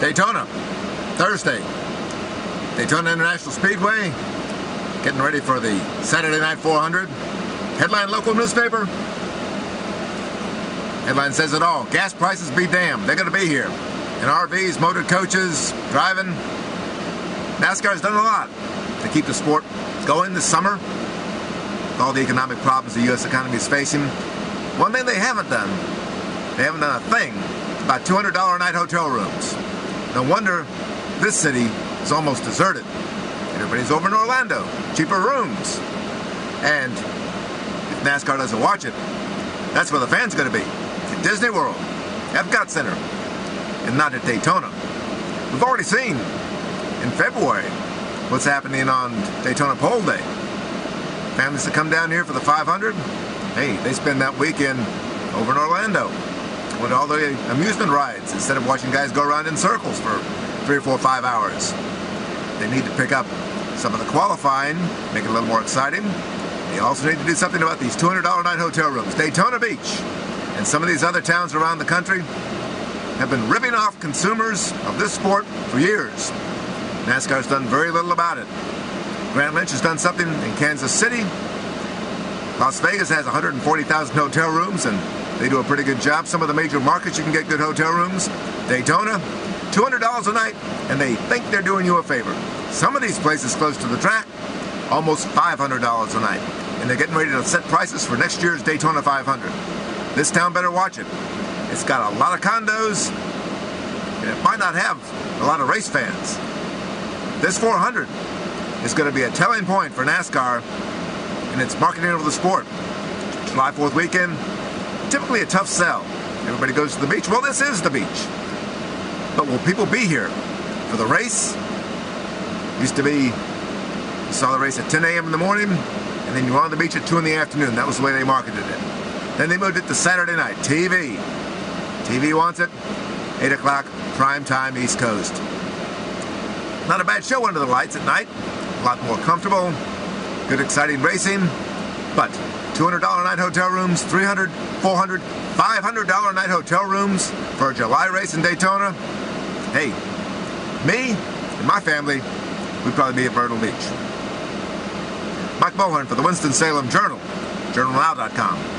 Daytona, Thursday. Daytona International Speedway, getting ready for the Saturday Night 400. Headline local newspaper. Headline says it all. Gas prices be damned. They're going to be here. In RVs, motor coaches, driving. NASCAR's done a lot to keep the sport going this summer. With all the economic problems the U.S. economy is facing. One thing they haven't done, they haven't done a thing about $200 a night hotel rooms. No wonder this city is almost deserted. Everybody's over in Orlando, cheaper rooms. And if NASCAR doesn't watch it, that's where the fans going to be. At Disney World, Epcot Center, and not at Daytona. We've already seen in February what's happening on Daytona Pole Day. Families that come down here for the 500, hey, they spend that weekend over in Orlando with all the amusement rides instead of watching guys go around in circles for three or four, five hours. They need to pick up some of the qualifying, make it a little more exciting. They also need to do something about these $200 night hotel rooms. Daytona Beach and some of these other towns around the country have been ripping off consumers of this sport for years. NASCAR's done very little about it. Grant Lynch has done something in Kansas City. Las Vegas has 140,000 hotel rooms and they do a pretty good job. Some of the major markets you can get good hotel rooms. Daytona, $200 a night, and they think they're doing you a favor. Some of these places close to the track, almost $500 a night. And they're getting ready to set prices for next year's Daytona 500. This town better watch it. It's got a lot of condos, and it might not have a lot of race fans. This 400 is going to be a telling point for NASCAR and its marketing of the sport. July 4th weekend, typically a tough sell. Everybody goes to the beach. Well, this is the beach. But will people be here for the race? Used to be, you saw the race at 10 a.m. in the morning, and then you were on the beach at 2 in the afternoon. That was the way they marketed it. Then they moved it to Saturday night, TV. TV wants it, 8 o'clock, prime time, East Coast. Not a bad show under the lights at night. A lot more comfortable, good exciting racing, but $200 night hotel rooms, $300, $400, $500 night hotel rooms for a July race in Daytona. Hey, me and my family, we'd probably be at Myrtle Beach. Mike Mulhern for the Winston-Salem Journal, journalnow.com.